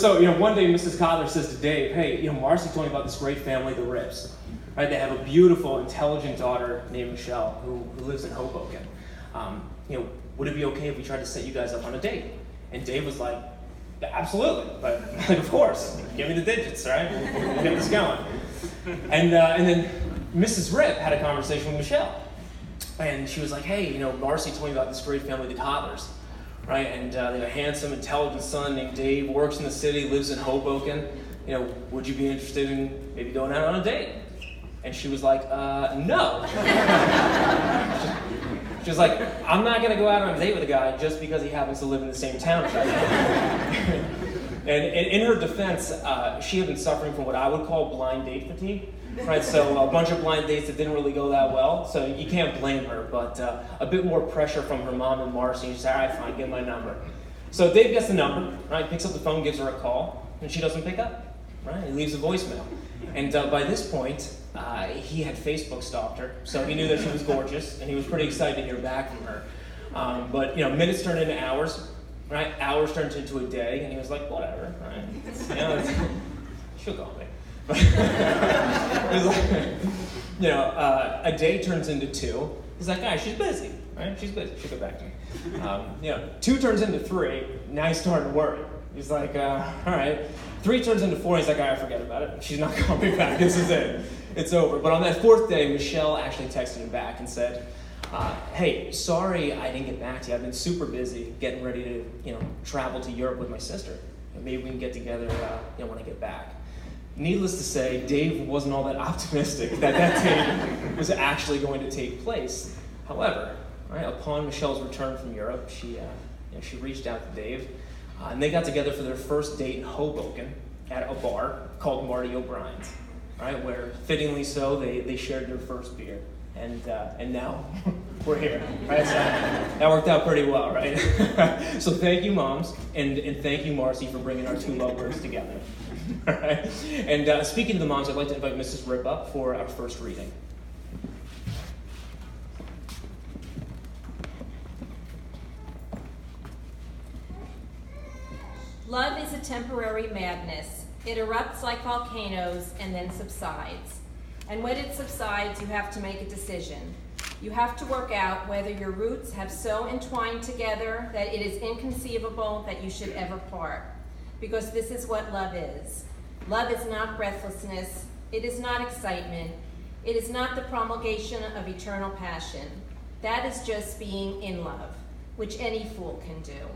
So, you know, one day Mrs. Kotler says to Dave, hey, you know, Marcy told me about this great family, the Ripps. Right? They have a beautiful, intelligent daughter named Michele who, who lives in Hoboken. Um, you know, would it be okay if we tried to set you guys up on a date? And Dave was like, absolutely, but like, of course, give me the digits, right? We'll, get this going. And, uh, and then Mrs. Ripp had a conversation with Michele. And she was like, hey, you know, Marcy told me about this great family, the Kotlers right? And uh, they have a handsome, intelligent son named Dave, works in the city, lives in Hoboken. You know, would you be interested in maybe going out on a date? And she was like, uh, no. she was like, I'm not going to go out on a date with a guy just because he happens to live in the same town and in her defense, uh, she had been suffering from what I would call blind date fatigue right? So a bunch of blind dates that didn't really go that well. So you can't blame her, but uh, a bit more pressure from her mom and Marcy. And she said, all right, fine, give my number. So Dave gets the number, right? Picks up the phone, gives her a call, and she doesn't pick up, right? He leaves a voicemail. And uh, by this point, uh, he had Facebook stalked her, so he knew that she was gorgeous, and he was pretty excited to hear back from her. Um, but you know, minutes turned into hours, right? Hours turned into a day, and he was like, whatever, right? You know, she'll me like, you know, uh, a day turns into two. He's like, ah, she's busy, right? She's busy. She'll get back to me. Um, you know, two turns into three. Now he's starting to worry. He's like, uh, all right. Three turns into four. He's like, all right, forget about it. She's not coming back. This is it. It's over. But on that fourth day, Michele actually texted him back and said, uh, hey, sorry I didn't get back to you. I've been super busy getting ready to, you know, travel to Europe with my sister. Maybe we can get together, uh, you know, when I get back. Needless to say, Dave wasn't all that optimistic that that date was actually going to take place. However, right, upon Michele's return from Europe, she, uh, you know, she reached out to Dave, uh, and they got together for their first date in Hoboken at a bar called Marty O'Brien's, right, where, fittingly so, they, they shared their first beer. And, uh, and now we're here. Right? So that worked out pretty well, right? so thank you, moms, and, and thank you, Marcy, for bringing our two lovers together. right? And uh, speaking of the moms, I'd like to invite Mrs. Ripp up for our first reading. Love is a temporary madness. It erupts like volcanoes and then subsides. And when it subsides, you have to make a decision. You have to work out whether your roots have so entwined together that it is inconceivable that you should ever part because this is what love is. Love is not breathlessness, it is not excitement, it is not the promulgation of eternal passion. That is just being in love, which any fool can do.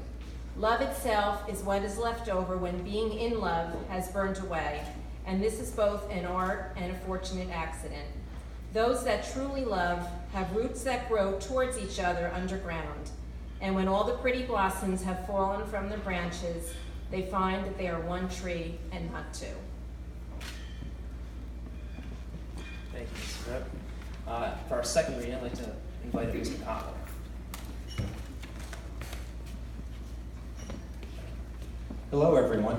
Love itself is what is left over when being in love has burned away, and this is both an art and a fortunate accident. Those that truly love have roots that grow towards each other underground, and when all the pretty blossoms have fallen from the branches, they find that they are one tree and not two. Thank you, Mr. Rep. Uh, for our second reading, I'd like to invite Mr. Kotler. Hello, everyone.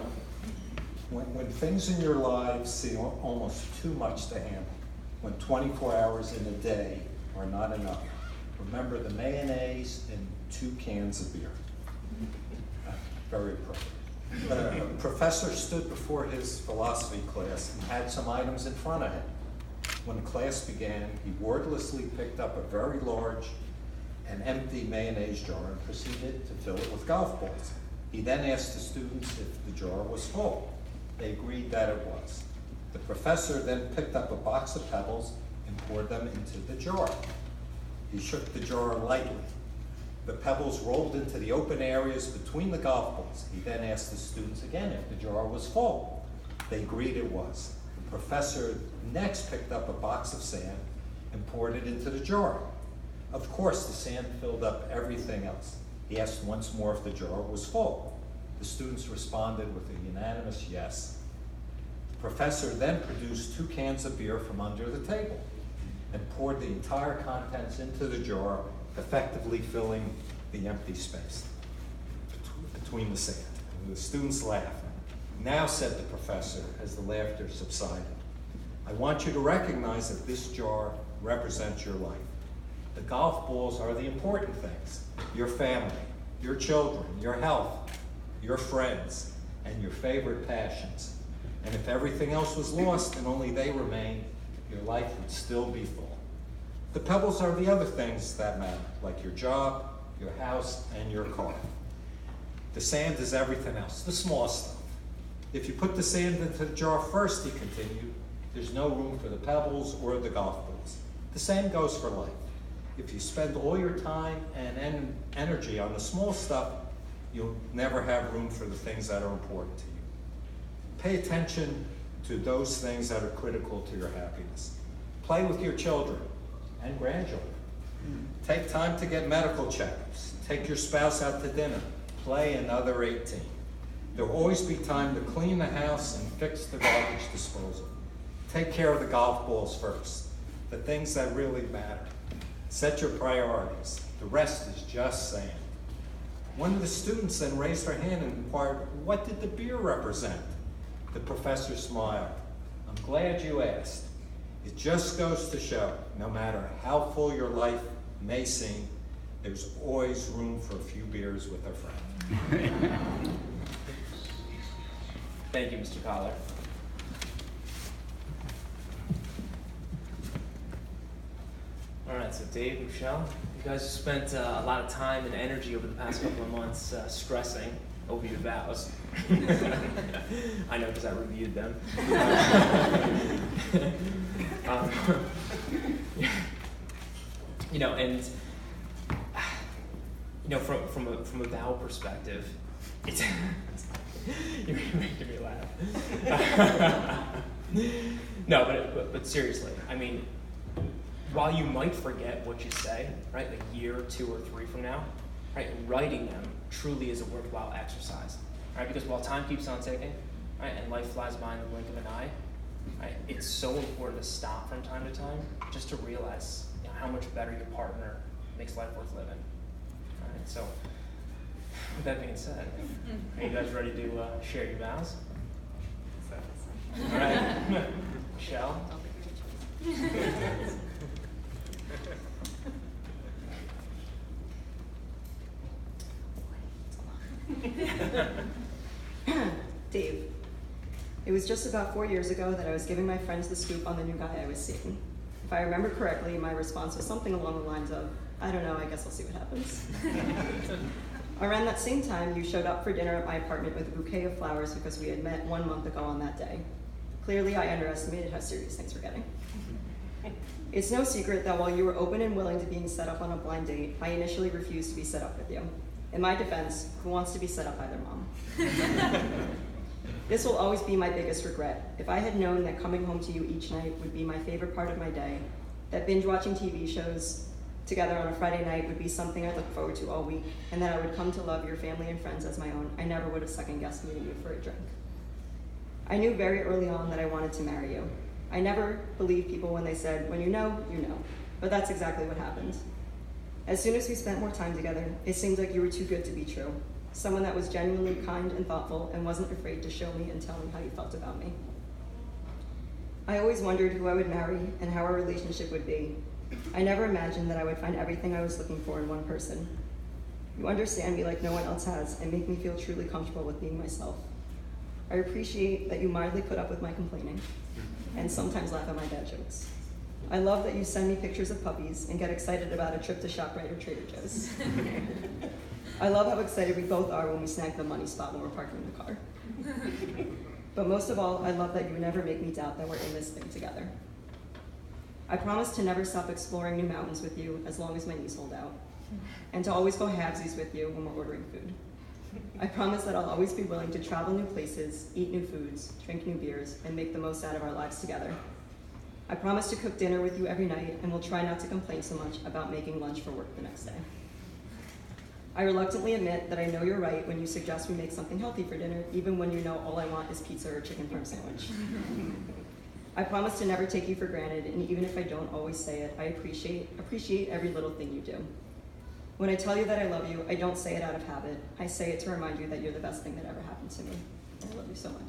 When, when things in your lives seem almost too much to handle, when 24 hours in a day are not enough, remember the mayonnaise and two cans of beer. Uh, very appropriate a professor stood before his philosophy class and had some items in front of him. When class began, he wordlessly picked up a very large and empty mayonnaise jar and proceeded to fill it with golf balls. He then asked the students if the jar was full. They agreed that it was. The professor then picked up a box of pebbles and poured them into the jar. He shook the jar lightly the pebbles rolled into the open areas between the golf balls. He then asked the students again if the jar was full. They agreed it was. The professor next picked up a box of sand and poured it into the jar. Of course, the sand filled up everything else. He asked once more if the jar was full. The students responded with a unanimous yes. The professor then produced two cans of beer from under the table and poured the entire contents into the jar effectively filling the empty space between the sand. And the students laughed. Now, said the professor as the laughter subsided, I want you to recognize that this jar represents your life. The golf balls are the important things your family, your children, your health, your friends, and your favorite passions. And if everything else was lost and only they remained, your life would still be full. The pebbles are the other things that matter, like your job, your house, and your car. The sand is everything else, the small stuff. If you put the sand into the jar first, he continued, there's no room for the pebbles or the golf balls. The same goes for life. If you spend all your time and en- energy on the small stuff, you'll never have room for the things that are important to you. Pay attention to those things that are critical to your happiness. Play with your children and grandchildren. Take time to get medical checkups. Take your spouse out to dinner. Play another 18. There'll always be time to clean the house and fix the garbage disposal. Take care of the golf balls first, the things that really matter. Set your priorities. The rest is just sand. One of the students then raised her hand and inquired, What did the beer represent? The professor smiled. I'm glad you asked. It just goes to show no matter how full your life may seem, there's always room for a few beers with a friend. Thank you, Mr. Kotler. All right, so Dave, Michele, you guys have spent uh, a lot of time and energy over the past couple of months uh, stressing over your vows. I know because I reviewed them. um, you know, and you know, from from a from a vow perspective, it's you're making me laugh. no, but, but but seriously, I mean, while you might forget what you say, right, a year, two, or three from now, right, writing them truly is a worthwhile exercise, right? Because while time keeps on ticking, right, and life flies by in the blink of an eye, right, it's so important to stop from time to time just to realize you know, how much better your partner makes life worth living. Right, so with that being said, are you guys ready to uh, share your vows? All right, Michele. Dave, it was just about four years ago that I was giving my friends the scoop on the new guy I was seeing. If I remember correctly, my response was something along the lines of, I don't know, I guess I'll see what happens. Around that same time, you showed up for dinner at my apartment with a bouquet of flowers because we had met one month ago on that day. Clearly, I underestimated how serious things were getting. It's no secret that while you were open and willing to being set up on a blind date, I initially refused to be set up with you. In my defense, who wants to be set up by their mom? this will always be my biggest regret. If I had known that coming home to you each night would be my favorite part of my day, that binge watching TV shows together on a Friday night would be something I look forward to all week, and that I would come to love your family and friends as my own, I never would have second guessed meeting you for a drink. I knew very early on that I wanted to marry you. I never believed people when they said, when you know, you know. But that's exactly what happened. As soon as we spent more time together, it seemed like you were too good to be true. Someone that was genuinely kind and thoughtful and wasn't afraid to show me and tell me how you felt about me. I always wondered who I would marry and how our relationship would be. I never imagined that I would find everything I was looking for in one person. You understand me like no one else has and make me feel truly comfortable with being myself. I appreciate that you mildly put up with my complaining and sometimes laugh at my bad jokes. I love that you send me pictures of puppies and get excited about a trip to ShopRite or Trader Joe's. I love how excited we both are when we snag the money spot when we're parking the car. But most of all, I love that you never make me doubt that we're in this thing together. I promise to never stop exploring new mountains with you as long as my knees hold out, and to always go halvesies with you when we're ordering food. I promise that I'll always be willing to travel new places, eat new foods, drink new beers, and make the most out of our lives together. I promise to cook dinner with you every night, and will try not to complain so much about making lunch for work the next day. I reluctantly admit that I know you're right when you suggest we make something healthy for dinner, even when you know all I want is pizza or chicken parm sandwich. I promise to never take you for granted, and even if I don't always say it, I appreciate appreciate every little thing you do. When I tell you that I love you, I don't say it out of habit. I say it to remind you that you're the best thing that ever happened to me. I love you so much.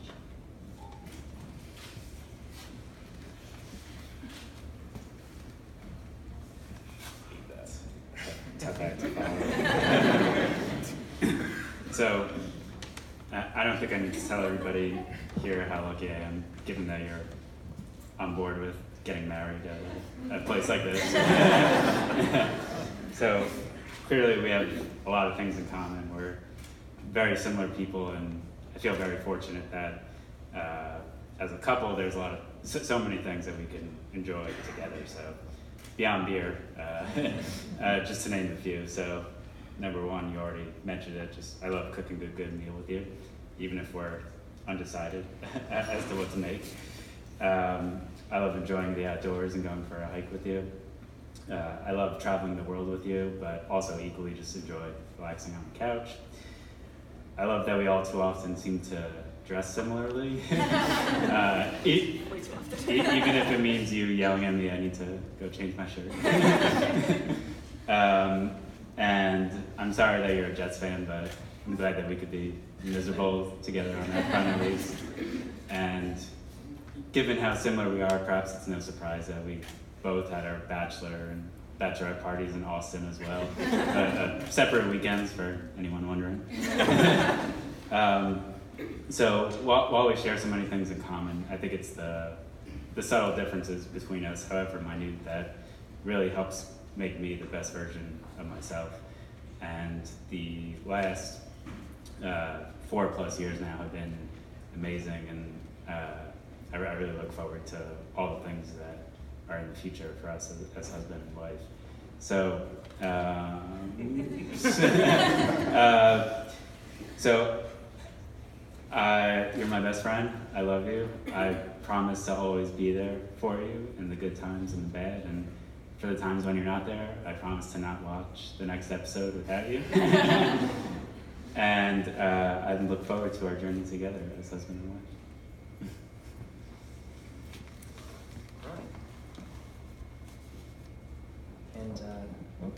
So, I don't think I need to tell everybody here how lucky I am, given that you're on board with getting married at a, place like this. so clearly, we have a lot of things in common. We're very similar people, and I feel very fortunate that uh, as a couple, there's a lot of so, so many things that we can enjoy together. So beyond beer, uh, uh, just to name a few. So number one, you already mentioned it. Just I love cooking a good meal with you, even if we're undecided as to what to make. Um, I love enjoying the outdoors and going for a hike with you. Uh, I love traveling the world with you, but also equally just enjoy relaxing on the couch. I love that we all too often seem to dress similarly. uh, e- e- even if it means you yelling at me, I need to go change my shirt. um, and I'm sorry that you're a Jets fan, but I'm glad that we could be miserable together on that at least. And given how similar we are, perhaps it's no surprise that we both had our bachelor and bachelorette parties in Austin as well. uh, uh, separate weekends for anyone wondering. um, so while, while we share so many things in common, I think it's the the subtle differences between us, however minute, that really helps make me the best version of myself. And the last uh, four plus years now have been amazing, and uh, I, I really look forward to all the things that are in the future for us as, as husband and wife. So, um, uh, so you're my best friend. I love you. I promise to always be there for you in the good times and the bad. And for the times when you're not there, I promise to not watch the next episode without you. and uh, I look forward to our journey together as husband and wife. Right. And uh,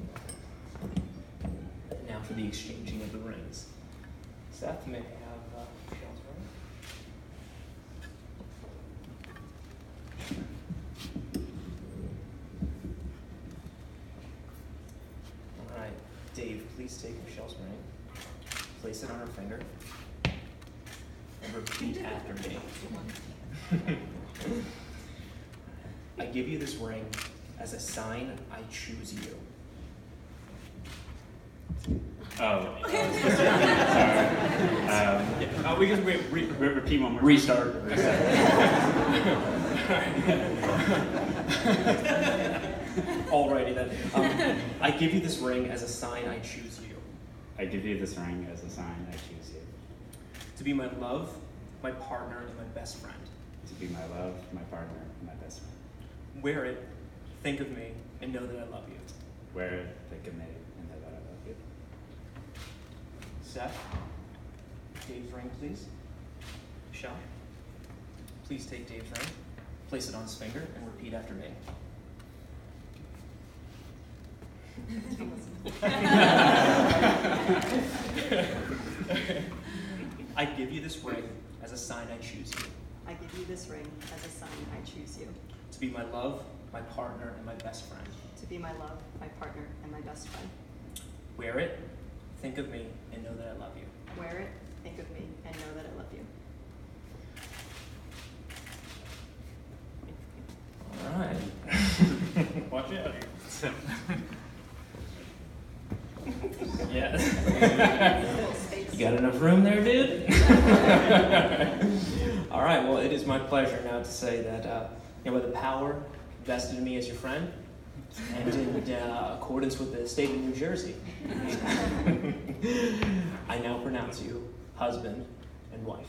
now for the exchanging of the rings. Seth, may have uh, Michele's ring? All right, Dave, please take Michele's ring, place it on her finger, and repeat after me. I give you this ring as a sign I choose you. Oh, sorry. Um, Uh, we can re- re- re- repeat one more. restart. Alrighty then. Um, I give you this ring as a sign I choose you. I give you this ring as a sign I choose you. To be my love, my partner, and my best friend. To be my love, my partner, and my best friend. Wear it, think of me, and know that I love you. Wear it, think of me, and know that I love you. Seth, Dave's ring, please. Michele, please take Dave's ring, place it on his finger, and repeat after me. I give you this ring as a sign I choose you. I give you this ring as a sign I choose you. To be my love, my partner, and my best friend. To be my love, my partner, and my best friend. Wear it, think of me, and know that I love you. Wear it, think of me, and know that I love you. Alright. Watch out. yeah. you got enough room there, dude? All right, well, it is my pleasure now to say that, uh, you know, with the power vested in me as your friend, and in uh, accordance with the state of New Jersey, I now pronounce you husband and wife.